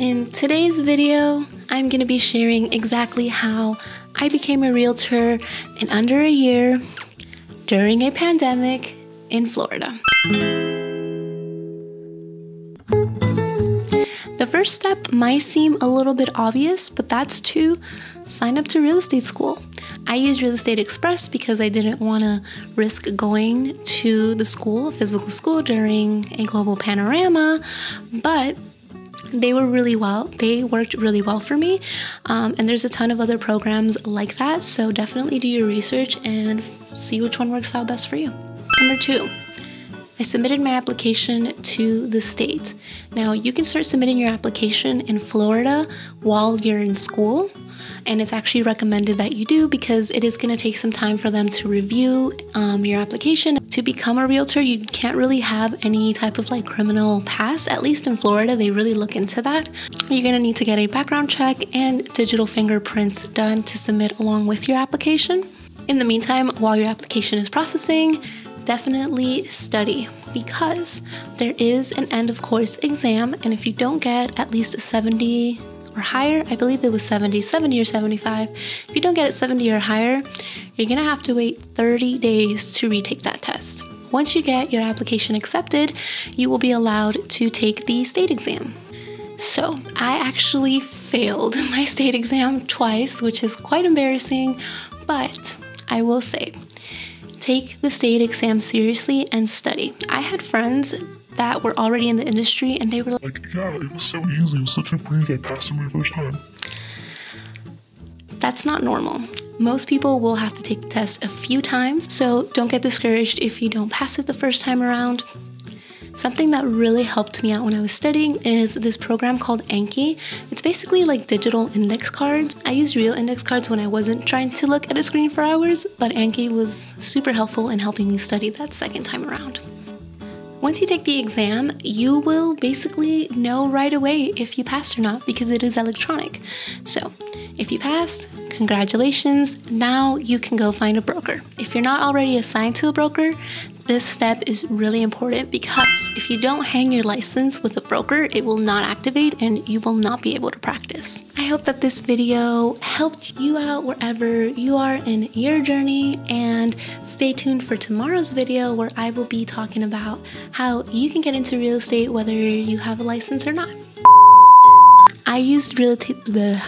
In today's video, I'm going to be sharing exactly how I became a realtor in under a year during a pandemic in Florida. The first step might seem a little bit obvious, but that's to sign up to real estate school. I used Real Estate Express because I didn't want to risk going to the school, physical school, during a global panorama, but they were really well they worked really well for me um, and there's a ton of other programs like that so definitely do your research and see which one works out best for you number two I submitted my application to the state. Now, you can start submitting your application in Florida while you're in school, and it's actually recommended that you do because it is going to take some time for them to review um, your application. To become a realtor, you can't really have any type of like criminal past, at least in Florida, they really look into that. You're going to need to get a background check and digital fingerprints done to submit along with your application. In the meantime, while your application is processing, definitely study because there is an end of course exam and if you don't get at least a 70 or higher. I believe it was 70 70 or 75 if you don't get it 70 or higher you're gonna have to wait 30 days to retake that test. Once you get your application accepted you will be allowed to take the state exam. So i actually failed my state exam twice which is quite embarrassing but i will say take the state exam seriously and study. I had friends that were already in the industry and they were like, Like, yeah, it was so easy. It was such a breeze. I passed it my first time. that's not normal. Most people will have to take the test a few times, so don't get discouraged if you don't pass it the first time around. Something that really helped me out when I was studying is this program called Anki. It's basically like digital index cards. I used real index cards when I wasn't trying to look at a screen for hours, but Anki was super helpful in helping me study that second time around. Once you take the exam, you will basically know right away if you passed or not because it is electronic. So, if you passed, congratulations. Now you can go find a broker. If you're not already assigned to a broker, this step is really important because if you don't hang your license with a broker, it will not activate and you will not be able to practice. I hope that this video helped you out wherever you are in your journey and stay tuned for tomorrow's video where I will be talking about how you can get into real estate whether you have a license or not. I used real estate.